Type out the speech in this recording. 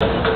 you